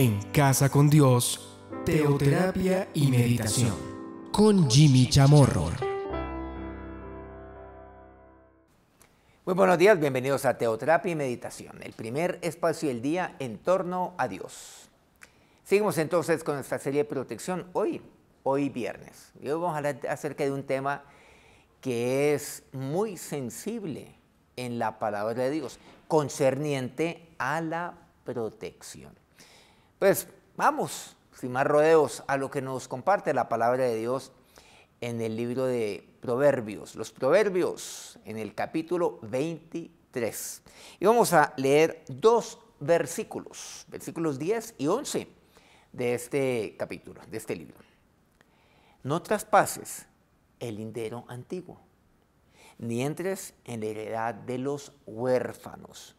En Casa con Dios, Teoterapia y Meditación. Con Jimmy Chamorro. Muy buenos días, bienvenidos a Teoterapia y Meditación, el primer espacio del día en torno a Dios. Seguimos entonces con nuestra serie de protección hoy, hoy viernes. Y hoy vamos a hablar acerca de un tema que es muy sensible en la palabra de Dios, concerniente a la protección. Pues vamos, sin más rodeos, a lo que nos comparte la palabra de Dios en el libro de Proverbios, los Proverbios en el capítulo 23. Y vamos a leer dos versículos, versículos 10 y 11 de este capítulo, de este libro. No traspases el lindero antiguo, ni entres en la heredad de los huérfanos,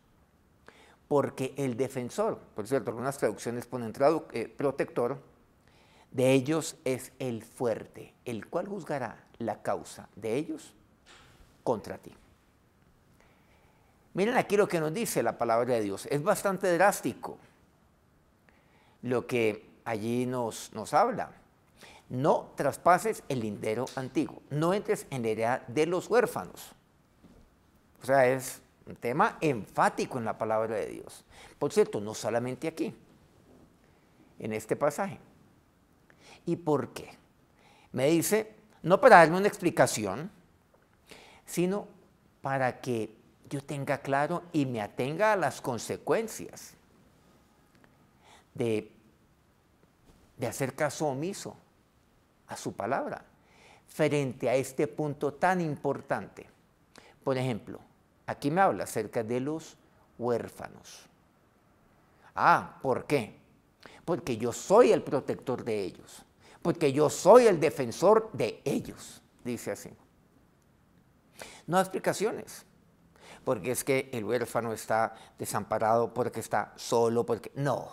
porque el defensor, por cierto, algunas traducciones ponen eh, protector, de ellos es el fuerte, el cual juzgará la causa de ellos contra ti. Miren aquí lo que nos dice la palabra de Dios. Es bastante drástico lo que allí nos, nos habla. No traspases el lindero antiguo, no entres en la heredad de los huérfanos. O sea, es un tema enfático en la palabra de Dios. Por cierto, no solamente aquí, en este pasaje. ¿Y por qué? Me dice, no para darme una explicación, sino para que yo tenga claro y me atenga a las consecuencias de, de hacer caso omiso a su palabra frente a este punto tan importante. Por ejemplo, aquí me habla acerca de los huérfanos. Ah, ¿por qué? Porque yo soy el protector de ellos porque yo soy el defensor de ellos, dice así. No hay explicaciones, porque es que el huérfano está desamparado, porque está solo, porque... No,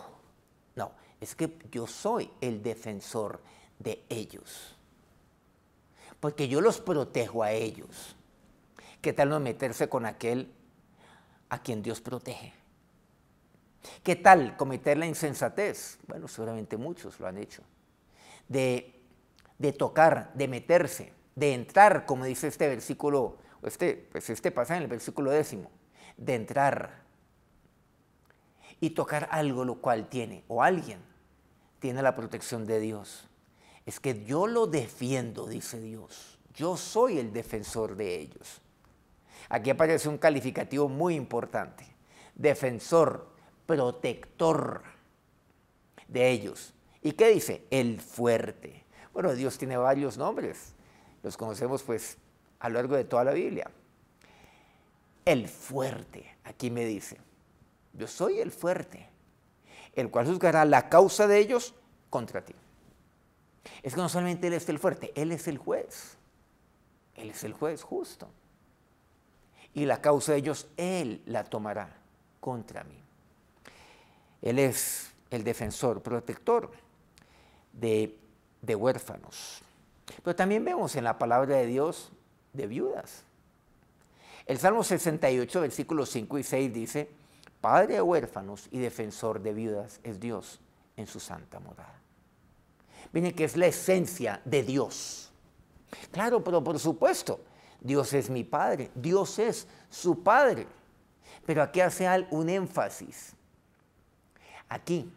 no, es que yo soy el defensor de ellos, porque yo los protejo a ellos. ¿Qué tal no meterse con aquel a quien Dios protege? ¿Qué tal cometer la insensatez? Bueno, seguramente muchos lo han hecho de, tocar, de meterse, de entrar, como dice este versículo, este, pues este pasa en el versículo décimo, de entrar y tocar algo lo cual tiene, o alguien tiene la protección de Dios. Es que yo lo defiendo, dice Dios. Yo soy el defensor de ellos. Aquí aparece un calificativo muy importante. Defensor, protector de ellos. ¿Y qué dice? El fuerte. Bueno, Dios tiene varios nombres. Los conocemos pues a lo largo de toda la Biblia. El fuerte, aquí me dice, yo soy el fuerte, el cual juzgará la causa de ellos contra ti. Es que no solamente Él es el fuerte, Él es el juez. Él es el juez justo. Y la causa de ellos, Él la tomará contra mí. Él es el defensor, protector de, huérfanos. Pero también vemos en la palabra de Dios de viudas. El Salmo 68, versículos 5 y 6 dice, Padre de huérfanos y defensor de viudas es Dios en su santa morada. Miren que es la esencia de Dios. Claro, pero por supuesto, Dios es mi Padre, Dios es su Padre. Pero aquí hace un énfasis. Aquí,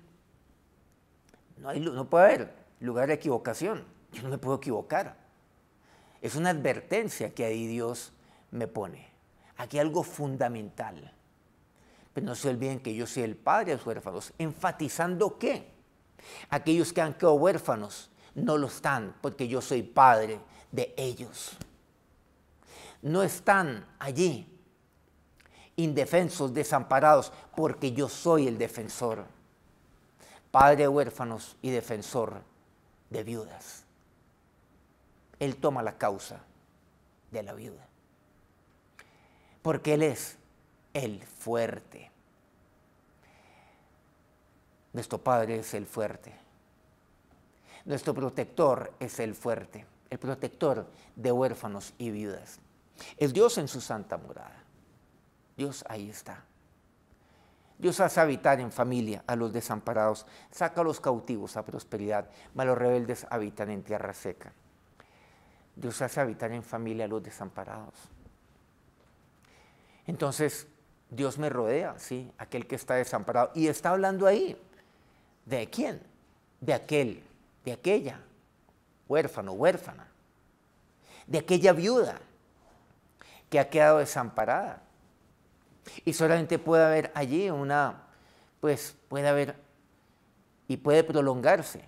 no, puede haber lugar de equivocación. Yo no me puedo equivocar. Es una advertencia que ahí Dios me pone. Aquí algo fundamental. Pero no se olviden que yo soy el padre de los huérfanos. ¿Enfatizando qué? Aquellos que han quedado huérfanos no lo están porque yo soy padre de ellos. No están allí indefensos, desamparados, porque yo soy el defensor padre de huérfanos y defensor de viudas. Él toma la causa de la viuda. Porque Él es el fuerte. Nuestro Padre es el fuerte. Nuestro protector es el fuerte, el protector de huérfanos y viudas. Es Dios en su santa morada. Dios ahí está. Dios hace habitar en familia a los desamparados, saca a los cautivos a prosperidad, mas los rebeldes habitan en tierra seca. Dios hace habitar en familia a los desamparados. Entonces, Dios me rodea, ¿sí? Aquel que está desamparado. Y está hablando ahí. ¿De quién? De aquel, de aquella, huérfano, huérfana. De aquella viuda que ha quedado desamparada. Y solamente puede haber allí una, pues puede haber y puede prolongarse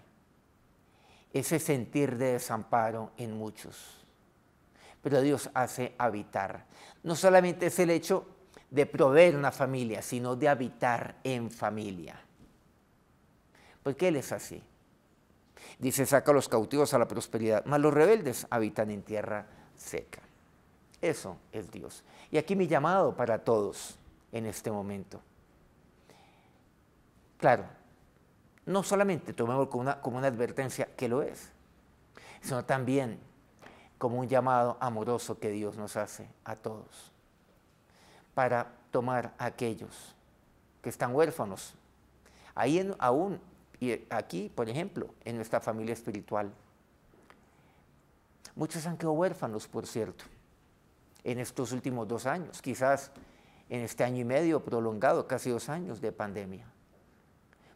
ese sentir de desamparo en muchos. Pero Dios hace habitar. No solamente es el hecho de proveer una familia, sino de habitar en familia. Porque Él es así. Dice, saca a los cautivos a la prosperidad, mas los rebeldes habitan en tierra seca. Eso es Dios. Y aquí mi llamado para todos en este momento. Claro, no solamente tomemos como una, advertencia, que lo es, sino también como un llamado amoroso que Dios nos hace a todos, para tomar a aquellos que están huérfanos, ahí aún, y aquí, por ejemplo, en nuestra familia espiritual. Muchos han quedado huérfanos, por cierto en estos últimos dos años, quizás en este año y medio prolongado, casi dos años de pandemia.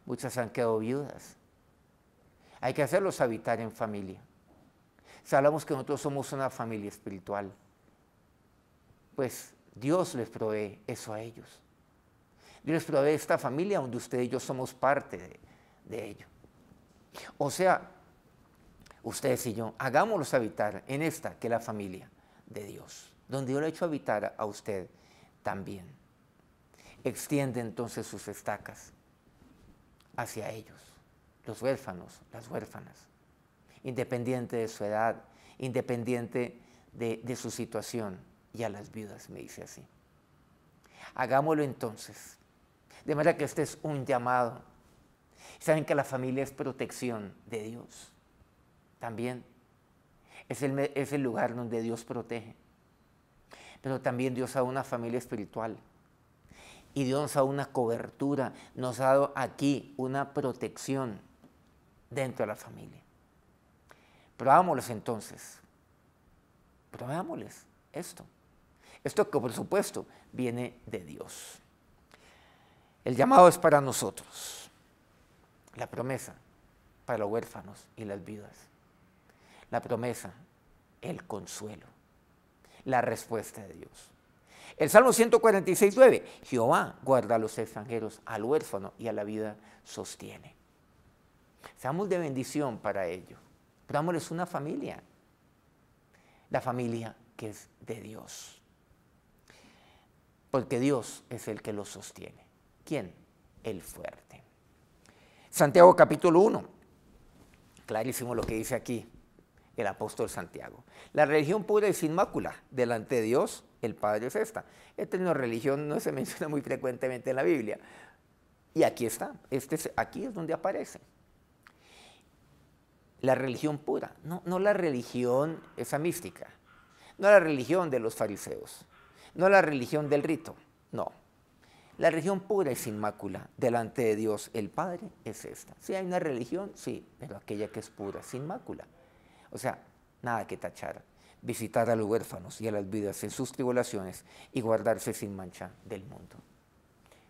Muchas han quedado viudas. Hay que hacerlos habitar en familia. Si hablamos que nosotros somos una familia espiritual, pues Dios les provee eso a ellos. Dios les provee esta familia donde usted y yo somos parte de, de ello. O sea, ustedes y yo, hagámoslos habitar en esta que es la familia de Dios donde yo le he hecho habitar a usted también. Extiende entonces sus estacas hacia ellos, los huérfanos, las huérfanas, independiente de su edad, independiente de, su situación, y a las viudas, me dice así. Hagámoslo entonces, de manera que este es un llamado. Saben que la familia es protección de Dios, también. Es el lugar donde Dios protege pero también Dios ha dado una familia espiritual. Y Dios nos ha dado una cobertura, nos ha dado aquí una protección dentro de la familia. Probámosles entonces. Probámosles esto. Esto que por supuesto viene de Dios. El llamado es para nosotros. La promesa para los huérfanos y las viudas. La promesa, el consuelo la respuesta de Dios. El Salmo 146, 9, Jehová guarda a los extranjeros, al huérfano y a la vida sostiene. Seamos de bendición para ellos. Dámosles una familia, la familia que es de Dios. Porque Dios es el que los sostiene. ¿Quién? El fuerte. Santiago capítulo 1. Clarísimo lo que dice aquí el apóstol Santiago. La religión pura y sin mácula delante de Dios, el Padre es esta. El término religión no se menciona muy frecuentemente en la Biblia. Y aquí está, este aquí es donde aparece. La religión pura, no, no la religión esa mística, no la religión de los fariseos, no la religión del rito, no. La religión pura y sin mácula delante de Dios, el Padre, es esta. Si hay una religión, sí, pero aquella que es pura, sin mácula. O sea, nada que tachar. Visitar a los huérfanos y a las vidas en sus tribulaciones y guardarse sin mancha del mundo.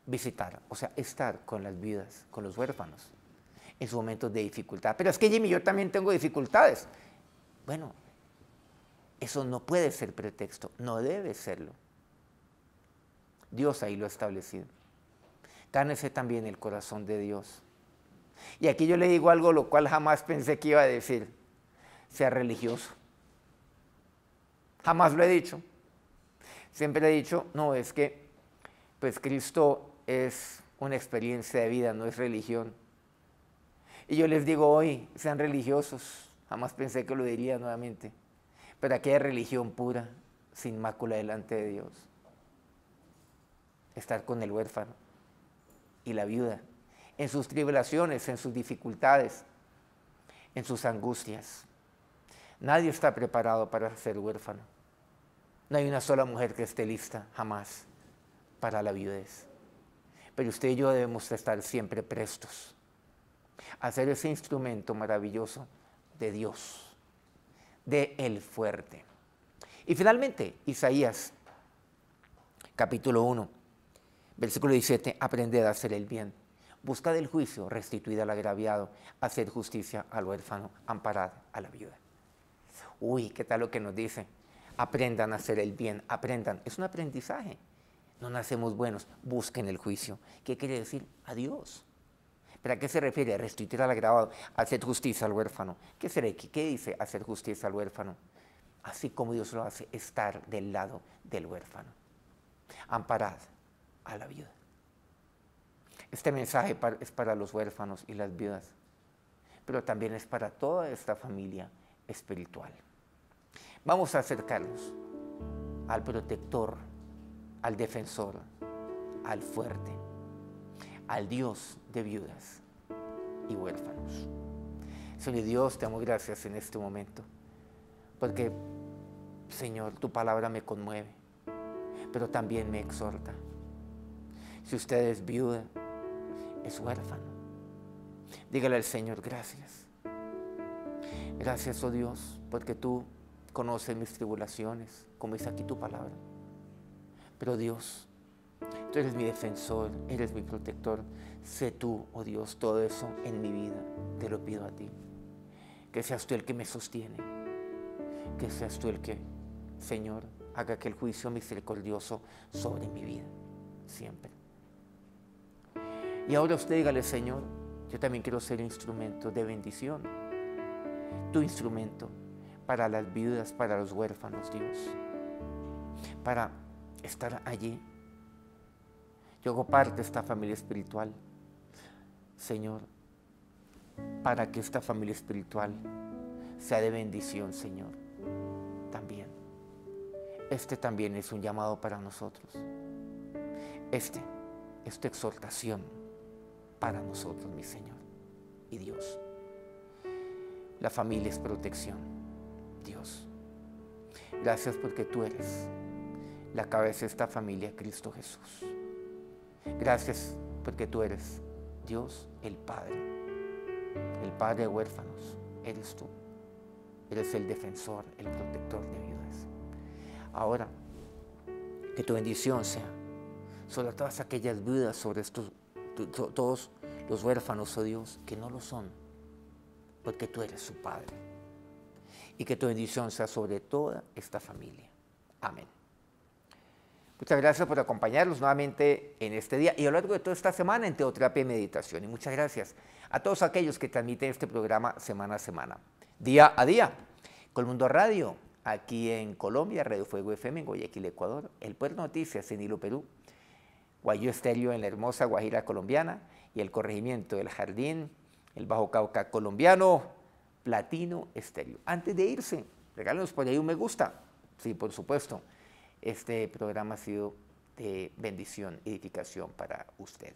Visitar, o sea, estar con las vidas, con los huérfanos, en sus momentos de dificultad. Pero es que Jimmy, yo también tengo dificultades. Bueno, eso no puede ser pretexto, no debe serlo. Dios ahí lo ha establecido. Cánese también el corazón de Dios. Y aquí yo le digo algo lo cual jamás pensé que iba a decir sea religioso. Jamás lo he dicho. Siempre he dicho, no, es que pues Cristo es una experiencia de vida, no es religión. Y yo les digo hoy, sean religiosos. Jamás pensé que lo diría nuevamente. Pero aquella religión pura, sin mácula delante de Dios. Estar con el huérfano y la viuda, en sus tribulaciones, en sus dificultades, en sus angustias. Nadie está preparado para ser huérfano. No hay una sola mujer que esté lista jamás para la viudez. Pero usted y yo debemos estar siempre prestos a ser ese instrumento maravilloso de Dios, de el fuerte. Y finalmente, Isaías, capítulo 1, versículo 17, aprended a hacer el bien, buscad el juicio, restituid al agraviado, hacer justicia al huérfano, amparad a la viuda. Uy, ¿qué tal lo que nos dice? Aprendan a hacer el bien, aprendan. Es un aprendizaje. No nacemos buenos, busquen el juicio. ¿Qué quiere decir? A Dios. ¿Pero qué se refiere? Restituir al agravado, hacer justicia al huérfano. ¿Qué, será? ¿Qué dice hacer justicia al huérfano? Así como Dios lo hace, estar del lado del huérfano. Amparad a la viuda. Este mensaje es para los huérfanos y las viudas, pero también es para toda esta familia espiritual. Vamos a acercarnos al protector, al defensor, al fuerte, al Dios de viudas y huérfanos. Señor Dios, te amo gracias en este momento, porque, Señor, tu palabra me conmueve, pero también me exhorta. Si usted es viuda, es huérfano, dígale al Señor gracias. Gracias, oh Dios, porque tú conoces mis tribulaciones, como dice aquí tu palabra. Pero Dios, tú eres mi defensor, eres mi protector. Sé tú, oh Dios, todo eso en mi vida. Te lo pido a ti. Que seas tú el que me sostiene. Que seas tú el que, Señor, haga que el juicio misericordioso sobre mi vida. Siempre. Y ahora usted dígale, Señor, yo también quiero ser instrumento de bendición. Tu instrumento para las viudas, para los huérfanos, Dios. Para estar allí. Yo hago parte de esta familia espiritual. Señor, para que esta familia espiritual sea de bendición, Señor. También. Este también es un llamado para nosotros. Este, esta exhortación para nosotros, mi Señor y Dios. La familia es protección, Dios. Gracias porque tú eres la cabeza de esta familia, Cristo Jesús. Gracias porque tú eres Dios el Padre, el Padre de huérfanos, eres tú. Eres el defensor, el protector de viudas. Ahora, que tu bendición sea sobre todas aquellas viudas, sobre todos los huérfanos, oh Dios, que no lo son, porque tú eres su Padre. Y que tu bendición sea sobre toda esta familia. Amén. Muchas gracias por acompañarnos nuevamente en este día y a lo largo de toda esta semana en Teoterapia y Meditación. Y muchas gracias a todos aquellos que transmiten este programa semana a semana, día a día. Colmundo Radio, aquí en Colombia, Radio Fuego FM en Guayaquil, Ecuador, El Puerto Noticias en Hilo, Perú, Guayú Estéreo en la hermosa Guajira colombiana y el Corregimiento del Jardín, el Bajo Cauca colombiano, Platino Estéreo. Antes de irse, regálenos por ahí un me gusta. Sí, por supuesto este programa ha sido de bendición, edificación para usted.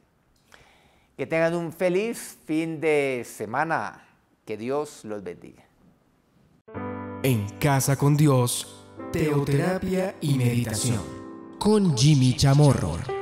Que tengan un feliz fin de semana. Que Dios los bendiga. En Casa con Dios, Teoterapia y Meditación. Con Jimmy Chamorro.